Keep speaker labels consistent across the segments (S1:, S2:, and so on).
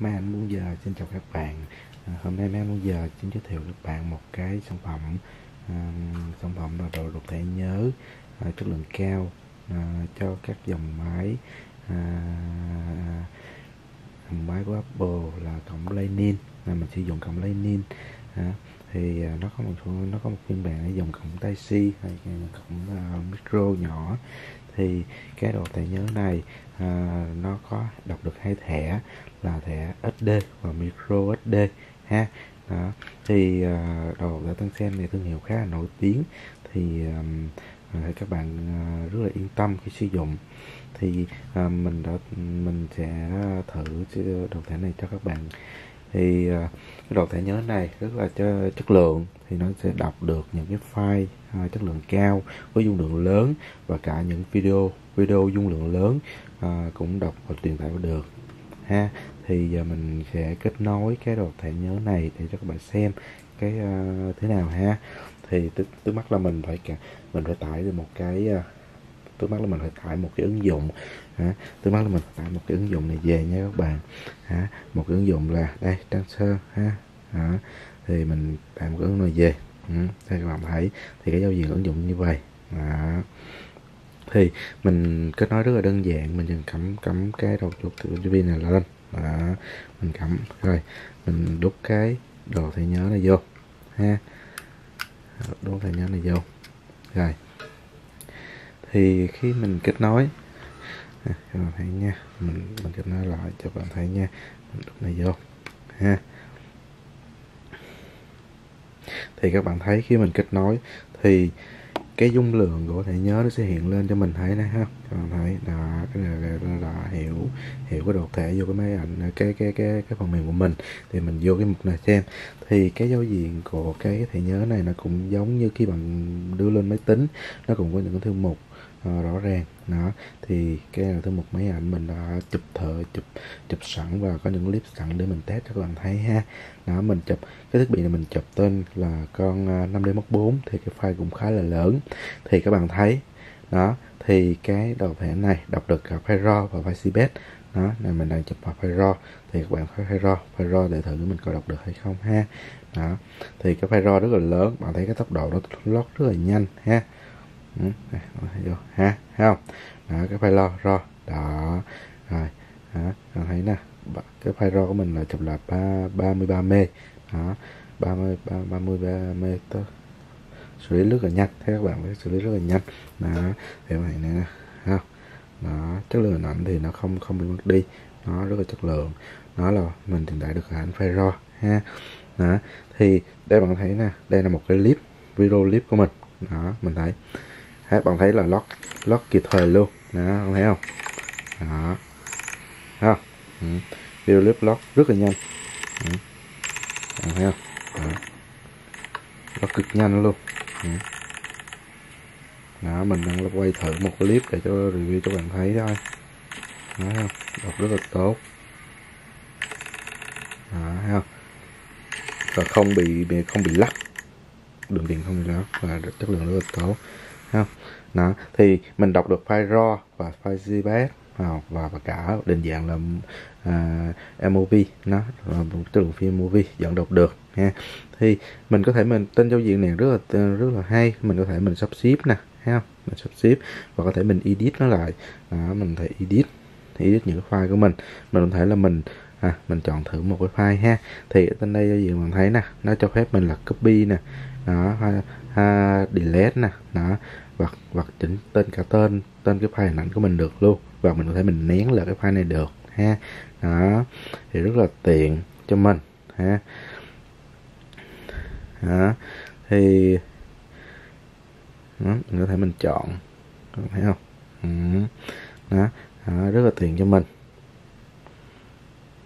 S1: Mai Anh Muốn Giờ xin chào các bạn. À, Hôm nay Mai Anh Muốn Giờ xin giới thiệu các bạn một cái sản phẩm à, Sản phẩm là đồ đục thể nhớ à, chất lượng cao à, cho các dòng máy à, máy của Apple là cổng Lightning là mình sử dụng cổng Lightning à, thì à, nó có một nó có một phiên bản ở dòng cổng Type C hay à, cổng uh, à, micro nhỏ. Thì cái đồ thẻ nhớ này à, nó có đọc được hai thẻ là thẻ SD và micro SD ha. Đó. thì à, đồ thẻ Tân Sen này thương hiệu khá là nổi tiếng. Thì à, các bạn à, rất là yên tâm khi sử dụng. Thì à, mình đã mình sẽ thử ờ, đồ thẻ này cho các bạn thì à, cái đồ thẻ nhớ này rất là cho chất lượng. Thì nó sẽ đọc được những cái file à, chất lượng cao với dung lượng lớn và cả những video video dung lượng lớn à, cũng đọc và truyền tải được ha. Thì giờ mình sẽ kết nối cái đồ thẻ nhớ này để cho các bạn xem cái uh, thế nào ha. Thì trước, trước mắt là mình phải cả mình phải tải được một cái uh, tôi bắt là mình phải tải một cái ứng dụng ha tôi bắt là mình phải tải một cái ứng dụng này về nha các bạn ha một cái ứng dụng là, đây, transfer, ha? Đó. thì mình tải một cái ứng dụng này về. Ừ. đây các bạn thấy, thì cái giao diện ứng dụng như vậy. Đó. Thì mình kết nối rất là đơn giản, mình chỉ cắm cắm cái đầu chuột USB này lên. Đó, mình cắm. Rồi, mình đút cái đồ thẻ nhớ này vô, ha? Đút thẻ nhớ này vô. Rồi thì khi mình kết nối à, các bạn thấy nha mình mình kết nối lại cho bạn thấy nha mình đúc này vô ha. Thì các bạn thấy khi mình kết nối thì cái dung lượng của thẻ nhớ nó sẽ hiện lên cho mình thấy này ha. Các bạn thấy đó cái này là, là hiểu hiểu cái độ thẻ vô cái máy ảnh cái cái cái cái phần mềm của mình. Thì mình vô cái mục này xem. Thì cái giao diện của cái thẻ nhớ này nó cũng giống như khi bạn đưa lên máy tính nó cũng có những cái thư mục uh, rõ ràng. Đó thì cái là thư mục máy ảnh mình đã chụp thợ chụp chụp sẵn và có những clip sẵn để mình test cho các bạn thấy ha. Đó mình chụp cái thiết bị này mình chụp tên là con à, 5D Mark 4 thì cái file cũng khá là lớn. Thì các bạn thấy đó thì cái đầu thẻ này đọc được cả file RAW và file CBS đó này mình đang chụp vào file RAW. Thì các bạn thấy file RAW file RAW để thử mình coi đọc được hay không ha. Đó thì cái file RAW rất là lớn bạn thấy cái tốc độ nó lót rất là nhanh ha. Ừ, vô, ha, thấy không? Đó, cái file lo ro, đó, rồi, đó bạn thấy nè cái file ro của mình là chụp là ba ba mươi ba mê, đó, ba mươi ba mươi ba mê tới xử lý rất là nhanh, thấy các bạn phải xử lý rất là nhanh, đó, thì các bạn nè không? Đó, chất lượng hình ảnh thì nó không không bị mất đi, nó rất là chất lượng, nó là mình hiện tại được hình ảnh file ro, ha, đó, thì đây bạn thấy nè, đây là một cái clip, video clip của mình, đó, mình thấy các bạn thấy là lót lót kịp thời luôn. Đó không thấy không? Đó. Thấy không? Ừ. video clip lót rất là nhanh. Ừ. bạn thấy không? Đó. lót cực nhanh luôn. Ừ. Đó mình đang quay thử một clip để cho review cho bạn thấy thôi. Đó không? Đọc rất là tốt. Đó thấy không? Và không bị, không bị lắc. Đường điện không bị lắc và chất lượng rất là tốt không? Đó. Thì mình đọc được file raw và file JPEG và, và cả định dạng là à, uh, MOV nó cái lượng phim MOV dẫn đọc được ha. Thì mình có thể mình tên giao diện này rất là rất là hay mình có thể mình sắp xếp nè ha. Không mình sắp xếp và có thể mình edit nó lại. Đó, mình thể edit edit những cái file của mình. Mình có thể là mình à, mình chọn thử một cái file ha thì ở trên đây giao diện mình thấy nè nó cho phép mình là copy nè đó ha, ha, delete nè đó hoặc hoặc chỉnh tên cả tên tên cái file hình ảnh của mình được luôn và mình có thể mình nén lại cái file này được ha đó thì rất là tiện cho mình ha đó thì đó, mình có thể mình chọn thấy không ừ. đó. đó rất là tiện cho mình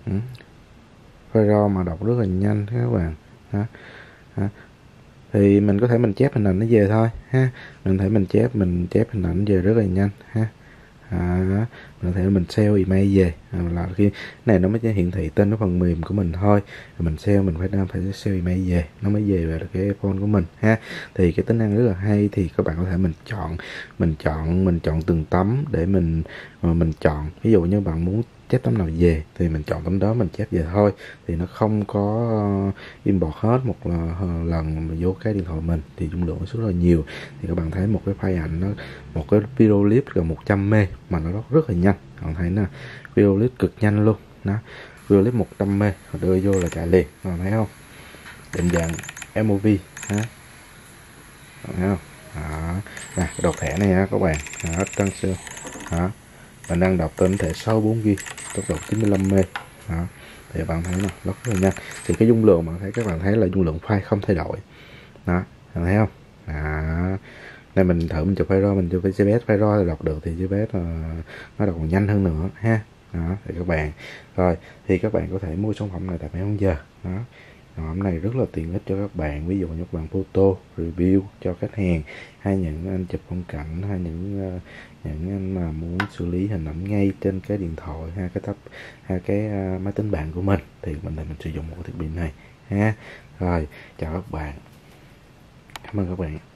S1: ừ. file mà đọc rất là nhanh các bạn. Đó. đó thì mình có thể mình chép hình ảnh nó về thôi ha. Mình thể mình chép mình chép hình ảnh về rất là nhanh ha. À, mình có thể mình sale email về. À, là khi này nó mới hiển thị tên cái phần mềm của mình thôi. Mình sale mình phải đang phải sale email về. Nó mới về về cái phone của mình ha. Thì cái tính năng rất là hay thì các bạn có thể mình chọn mình chọn mình chọn từng tấm để mình mình chọn. Ví dụ như bạn muốn chép tấm nào về, thì mình chọn tấm đó mình chép về thôi. Thì nó không có ờ, import hết một ờ, lần mà vô cái điện thoại mình, thì dung lượng nó rất là nhiều. Thì các bạn thấy một cái file ảnh nó, một cái video clip gần 100 m mà nó rất là nhanh. Các bạn thấy nè, video clip cực nhanh luôn, đó. Video clip 100 m đưa vô là chạy liền, các bạn thấy không? Định dạng MOV ha thấy không? Đó, nè, cái đọc thẻ này nha các bạn. Đó trăng xưa đó và đang đọc tên thể 64 g tốc độ 95 m đó, thì bạn thấy nè, rất là nhanh. Thì cái dung lượng bạn thấy, các bạn thấy là dung lượng file không thay đổi. Đó, bạn thấy không? Đó. Đây mình thử mình chụp file RAW, mình chụp GPS file RAW là đọc được thì GPS ờ, nó đọc còn nhanh hơn nữa, ha. Đó, thì các bạn. Rồi, thì các bạn có thể mua sản phẩm này tại mấy giờ. Đó sản phẩm này rất là tiện ích cho các bạn, ví dụ như các bạn photo, review cho khách hàng, hay những anh chụp phong cảnh, hay những ờ, những anh mà muốn xử lý hình ảnh ngay trên cái điện thoại, hay cái tab hay cái ờ, máy tính bảng của mình, thì mình mình sử dụng một thiết bị này ha. Rồi, chào các bạn. Cảm ơn các bạn.